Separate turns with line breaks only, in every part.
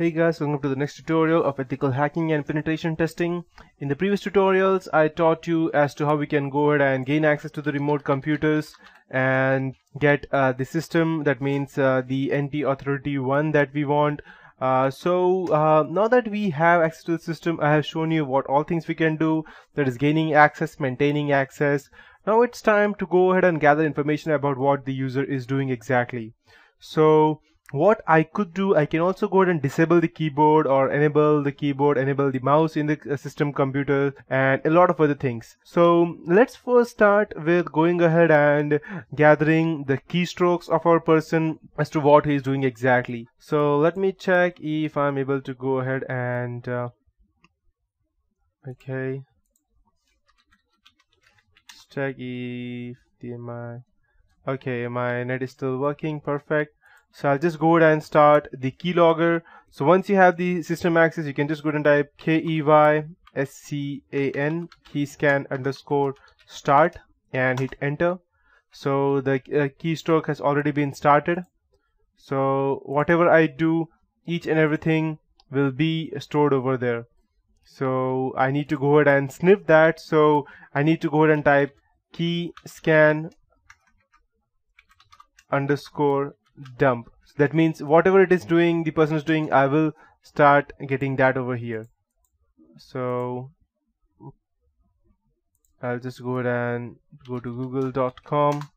Hey guys, welcome to the next tutorial of ethical hacking and penetration testing. In the previous tutorials, I taught you as to how we can go ahead and gain access to the remote computers and get uh, the system, that means uh, the NT authority 1 that we want. Uh, so uh, now that we have access to the system, I have shown you what all things we can do, that is gaining access, maintaining access. Now it's time to go ahead and gather information about what the user is doing exactly. So what I could do, I can also go ahead and disable the keyboard or enable the keyboard, enable the mouse in the uh, system computer and a lot of other things. So let's first start with going ahead and gathering the keystrokes of our person as to what he is doing exactly. So let me check if I'm able to go ahead and uh, okay let's check if the my okay my net is still working perfect so I'll just go ahead and start the keylogger. So once you have the system access, you can just go ahead and type KEY K-E-Y-S-C-A-N keyscan underscore start and hit enter. So the uh, keystroke has already been started. So whatever I do, each and everything will be stored over there. So I need to go ahead and sniff that. So I need to go ahead and type key scan underscore dump. So that means whatever it is doing the person is doing I will start getting that over here. So I'll just go ahead and go to google.com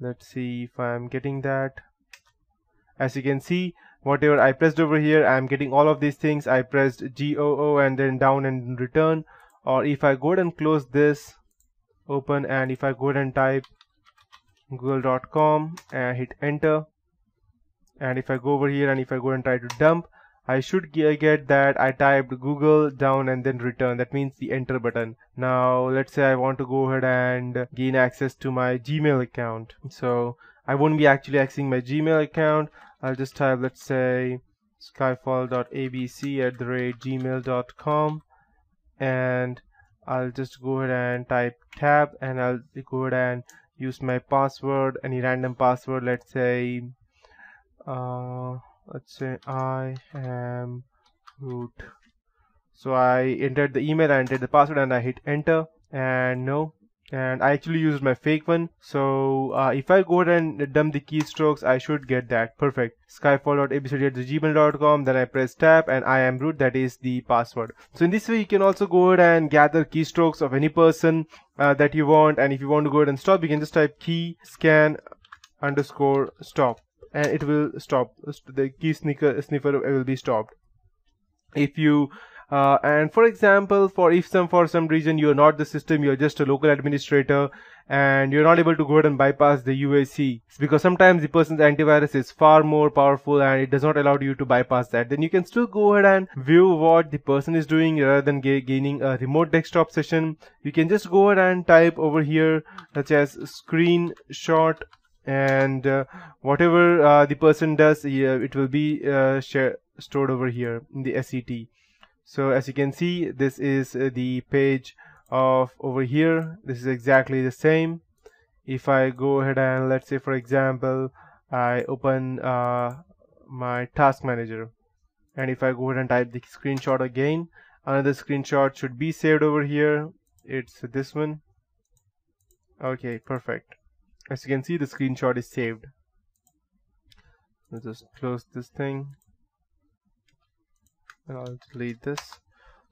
let's see if I'm getting that. As you can see whatever I pressed over here I'm getting all of these things. I pressed GOO and then down and return. Or if I go ahead and close this open and if I go ahead and type google.com and hit enter. And if I go over here and if I go and try to dump I should uh, get that I typed Google down and then return. That means the enter button. Now let's say I want to go ahead and gain access to my Gmail account. So I won't be actually accessing my Gmail account. I'll just type let's say skyfall.abc at the rate gmail.com and I'll just go ahead and type tab and I'll go ahead and use my password any random password let's say uh, let's say I am root. So I entered the email I entered the password and I hit enter and no and I actually used my fake one. So uh, if I go ahead and dump the keystrokes I should get that. Perfect. skyfall.abcd at gmail.com then I press tab and I am root. That is the password. So in this way you can also go ahead and gather keystrokes of any person uh, that you want. And if you want to go ahead and stop you can just type key scan underscore stop. And it will stop. The key sniffer, sniffer will be stopped. If you uh, and for example for if some for some reason you are not the system you're just a local administrator and you're not able to go ahead and bypass the UAC because sometimes the person's antivirus is far more powerful and it does not allow you to bypass that then you can still go ahead and view what the person is doing rather than ga gaining a remote desktop session. You can just go ahead and type over here such as screenshot and uh, whatever uh, the person does it will be uh, stored over here in the SET so as you can see this is uh, the page of over here. This is exactly the same. If I go ahead and let's say for example I open uh, my task manager. And if I go ahead and type the screenshot again another screenshot should be saved over here. It's this one. Okay perfect. As you can see the screenshot is saved. Let's just close this thing I'll delete this.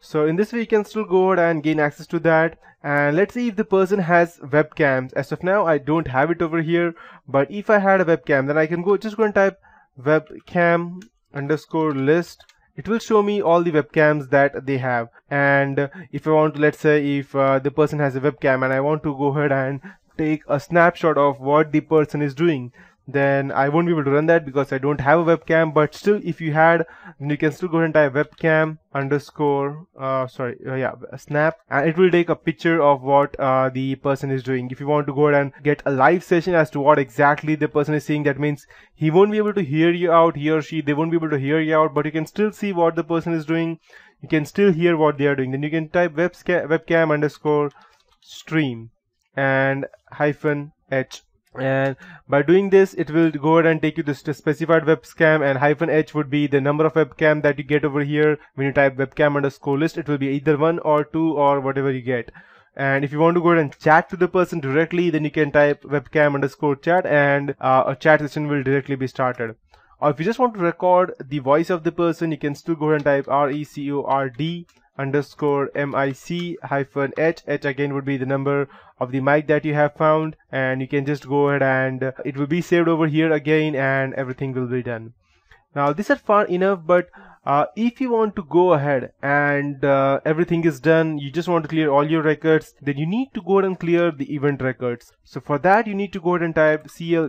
So in this way you can still go ahead and gain access to that. And let's see if the person has webcams. As of now I don't have it over here. But if I had a webcam then I can go just go and type webcam underscore list. It will show me all the webcams that they have. And if I want to let's say if uh, the person has a webcam and I want to go ahead and take a snapshot of what the person is doing then I won't be able to run that because I don't have a webcam but still if you had you can still go ahead and type webcam underscore uh, sorry uh, yeah snap and it will take a picture of what uh, the person is doing. If you want to go ahead and get a live session as to what exactly the person is seeing, that means he won't be able to hear you out he or she they won't be able to hear you out but you can still see what the person is doing. You can still hear what they are doing. Then you can type webcam underscore stream and hyphen h and by doing this it will go ahead and take you to the specified webcam and hyphen h would be the number of webcam that you get over here. When you type webcam underscore list it will be either one or two or whatever you get. And if you want to go ahead and chat to the person directly then you can type webcam underscore chat and uh, a chat session will directly be started. Or if you just want to record the voice of the person you can still go ahead and type r-e-c-o-r-d underscore mic hyphen h. H again would be the number of the mic that you have found and you can just go ahead and it will be saved over here again and everything will be done. Now this is far enough but uh, if you want to go ahead and uh, everything is done you just want to clear all your records then you need to go ahead and clear the event records. So for that you need to go ahead and type clear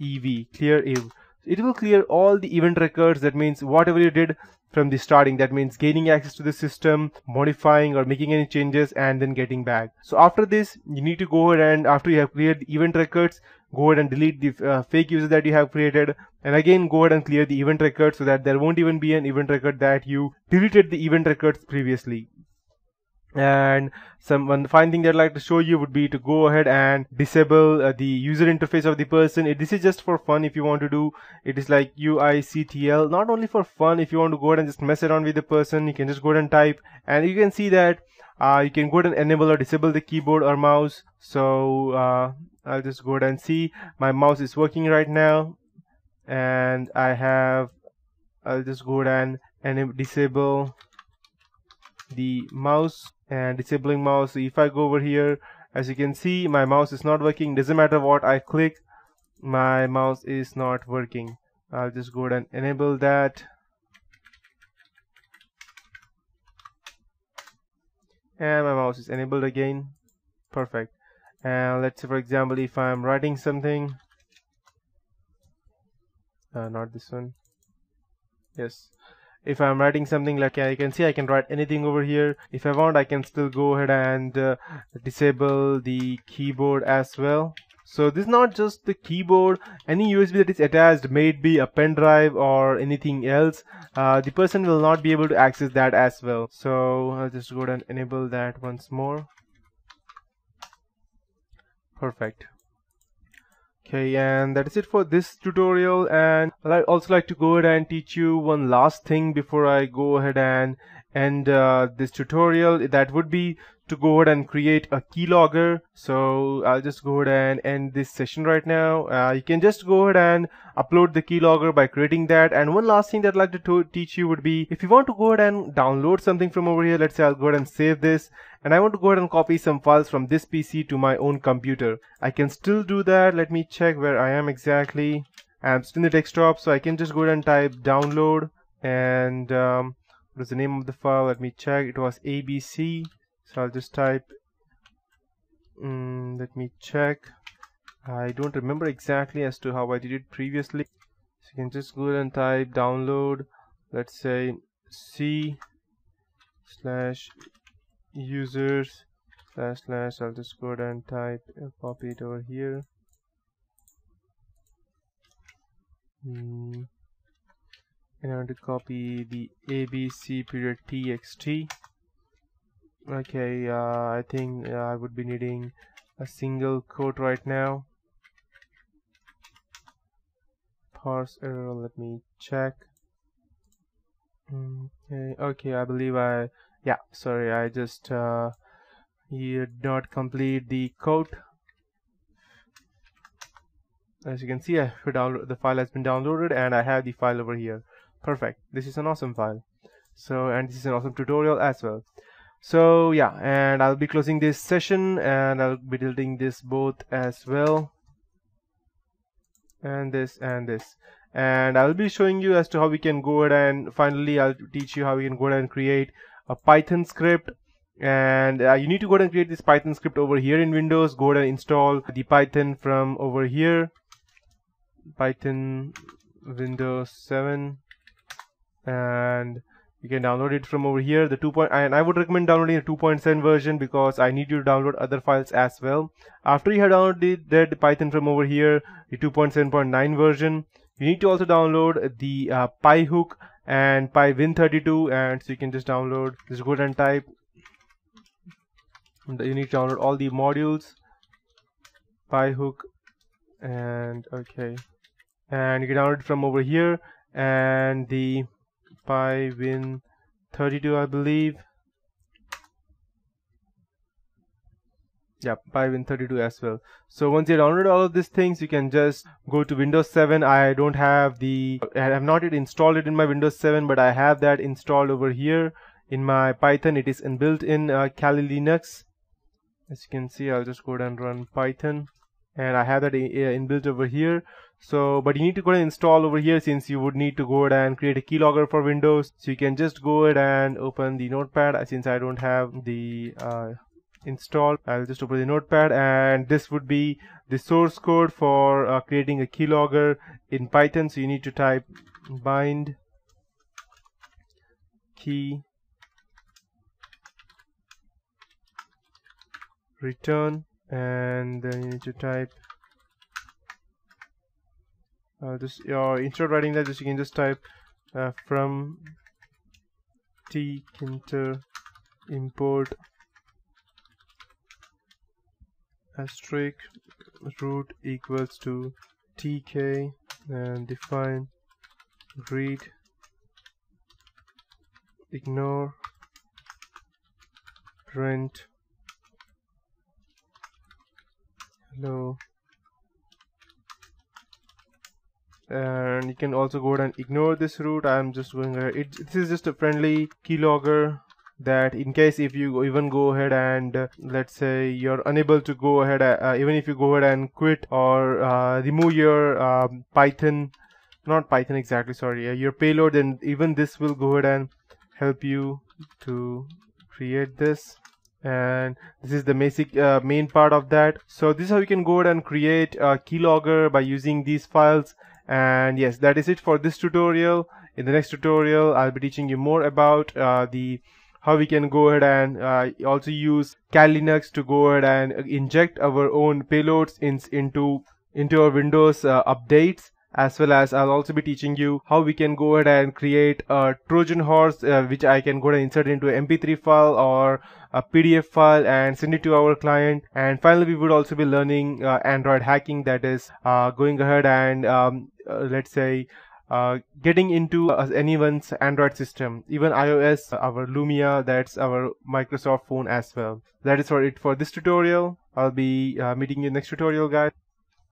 ev clear ev. It will clear all the event records. That means whatever you did from the starting. That means gaining access to the system modifying or making any changes and then getting back. So after this you need to go ahead and after you have cleared the event records go ahead and delete the uh, fake user that you have created. And again go ahead and clear the event record so that there won't even be an event record that you deleted the event records previously and some one fine thing that I'd like to show you would be to go ahead and disable uh, the user interface of the person. It, this is just for fun if you want to do. It is like UICTL not only for fun if you want to go ahead and just mess around with the person you can just go ahead and type. And you can see that uh, you can go ahead and enable or disable the keyboard or mouse. So uh, I'll just go ahead and see. My mouse is working right now. And I have I'll just go ahead and, and disable the mouse and disabling mouse. So if I go over here as you can see my mouse is not working. Doesn't matter what I click my mouse is not working. I'll just go ahead and enable that. And my mouse is enabled again. Perfect. And let's say for example if I'm writing something uh, not this one. Yes if I'm writing something like I can see I can write anything over here. If I want I can still go ahead and uh, disable the keyboard as well. So this is not just the keyboard. Any USB that is attached may it be a pen drive or anything else uh, the person will not be able to access that as well. So I'll just go ahead and enable that once more. Perfect Okay, and that is it for this tutorial and I'd also like to go ahead and teach you one last thing before I go ahead and end uh, this tutorial. That would be to go ahead and create a keylogger. So I'll just go ahead and end this session right now. Uh, you can just go ahead and upload the keylogger by creating that. And one last thing that I'd like to teach you would be if you want to go ahead and download something from over here let's say I'll go ahead and save this and I want to go ahead and copy some files from this PC to my own computer. I can still do that. Let me check where I am exactly. I'm still in the desktop so I can just go ahead and type download. And um, what is the name of the file? Let me check. It was abc so I'll just type mm, let me check. I don't remember exactly as to how I did it previously. So you can just go and type download let's say c slash users slash slash. I'll just go and type uh, copy it over here. Mm. and I want to copy the abc period txt okay uh, I think uh, I would be needing a single quote right now. Parse error let me check. Okay okay I believe I yeah sorry I just uh, did not complete the code as you can see I the file has been downloaded and I have the file over here. Perfect. This is an awesome file. So and this is an awesome tutorial as well so yeah and I'll be closing this session and I'll be deleting this both as well. And this and this. And I'll be showing you as to how we can go ahead and finally I'll teach you how we can go ahead and create a Python script. And uh, you need to go ahead and create this Python script over here in Windows. Go ahead and install the Python from over here. Python Windows 7 and you can download it from over here. The 2. Point, and I would recommend downloading the 2.7 version because I need you to download other files as well. After you have downloaded the Python from over here the 2.7.9 version you need to also download the uh, PyHook and PyWin32 and so you can just download just go ahead and type. You need to download all the modules PyHook and okay. And you can download it from over here and the PyWin 32 I believe. Yeah PyWin32 as well. So once you download all of these things you can just go to Windows 7 I don't have the I have not yet installed it in my Windows 7 but I have that installed over here in my Python. It is inbuilt in uh, Kali Linux. As you can see I'll just go and run Python. And I have that uh, inbuilt over here so but you need to go and install over here since you would need to go ahead and create a keylogger for Windows. So you can just go ahead and open the notepad since I don't have the uh, install. I'll just open the notepad and this would be the source code for uh, creating a keylogger in Python. So you need to type bind key return and then you need to type uh, this uh, instead of writing that just you can just type uh, from tkinter import asterisk root equals to tk and define read ignore print hello and you can also go ahead and ignore this root I'm just going ahead. It, this is just a friendly keylogger that in case if you even go ahead and uh, let's say you're unable to go ahead uh, uh, even if you go ahead and quit or uh, remove your um, python not python exactly sorry uh, your payload then even this will go ahead and help you to create this. And this is the basic uh, main part of that. So this is how you can go ahead and create a keylogger by using these files and yes that is it for this tutorial. In the next tutorial I'll be teaching you more about the how we can go ahead and uh, also use Kali Linux to go ahead and inject our own payloads in, into into our Windows uh, updates. As well as I'll also be teaching you how we can go ahead and create a Trojan horse uh, which I can go ahead and insert into an MP3 file or a PDF file and send it to our client. And finally we would also be learning uh, Android hacking that is uh, going ahead and um, uh, let's say uh, getting into uh, anyone's Android system, even iOS, our Lumia, that's our Microsoft phone as well. That is for it for this tutorial. I'll be uh, meeting you next tutorial guys.